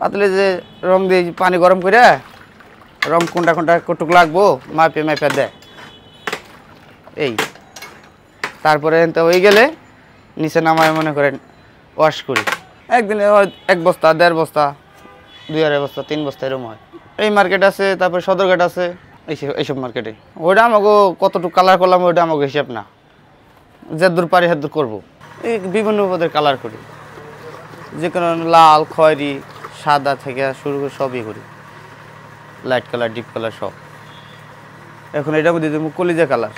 পাতলে যে রং দিয়ে পানি গরম করে রং কোনটা কোনটা কটুক লাগবো, মাপে মাপে দেয় এই। তারপরে তো হয়ে গেলে নিচে নামায় মনে করেন ওয়াশ করি। একদিনে এক বস্তা, দেড় বস্তা, দুই আড়াই বস্তা, তিন বস্তা এরকম হয়। এই মার্কেট আছে, তারপরে সদরঘাট আছে এইসব মার্কেটে ওইটা আমাকে কতটুকু কালার করলাম, ওইটা আমাকে হিসাব না। যে দূর পারি হাত দূর করব। এই বিভিন্ন পদের কালার করি। যে কোনো লাল, খয়েরি সাদা থেকে শুরু করে সবই করি। লাইট কালার ডিপ কালার সব। এখন এটার মধ্যে দেবো কলিজা কালার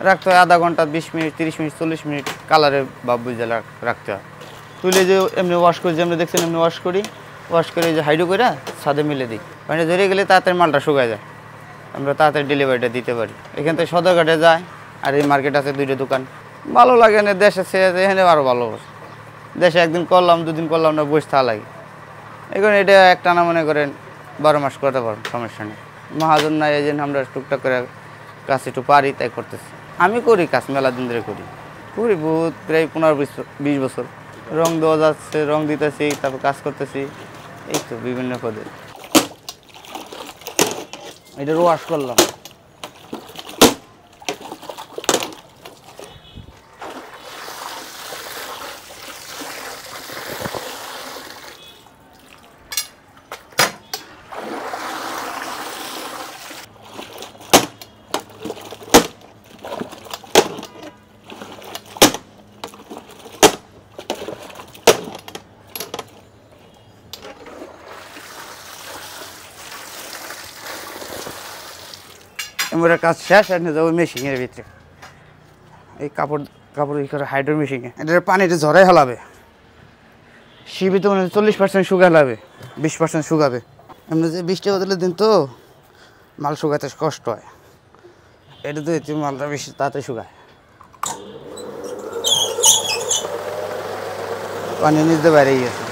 রাখতে হয় আধা ঘণ্টা, বিশ মিনিট, তিরিশ মিনিট, চল্লিশ মিনিট কালারে বা বুঝে রাখ- রাখতে হয়। তুলে যে এমনি ওয়াশ করি যেমনি দেখছেন এমনি ওয়াশ করি ওয়াশ করে যে হাইডো করে ছাদে মিলে দিই। মানে ধরে গেলে তাড়াতাড়ি মালটা শুকায় যায়। আমরা তাড়াতাড়ি ডেলিভারিটা দিতে পারি। এখান থেকে সদরঘাটে যায়, আর এই মার্কেট আছে দুইটা দোকান। ভালো লাগে না, দেশে সে এখানে আরও ভালো দেশে একদিন করলাম, দুদিন করলাম না, বসে থাকা লাগে। এখন এটা একটা না মনে করেন বারো মাস করতে পারব, সমস্যা নেই। মহাজন না এজেন্ট আমরা টুকটাক করে কাজ একটু পারি, তাই করতেছি। আমি করি কাজ, মেলা দিন ধরে করি। করি বহুত, প্রায় পনেরো বিশ বিশ বছর। রং দেওয়া যাচ্ছে, রং দিতেছি, তারপর কাজ করতেছি। এই তো বিভিন্ন পদে। এটা ওয়াশ করলাম। এবার কাজ শেষ আর নিয়ে যাব মেশিনের ভিতরে। এই কাপড় কাপড় ই করে হাইড্রো মেশিনে। এটার পানিটা ঝরাই হলাবে। শিবি তো মানে চল্লিশ পার্সেন্ট হলাবে বিশ পার্সেন্ট শুকাবে। এমনি যে বৃষ্টি বদলে দিন তো মাল শুকাতে কষ্ট হয়। এটা তো এতে মালটা বেশি তাতে শুকায়। পানি নিতে বাইরে গেছে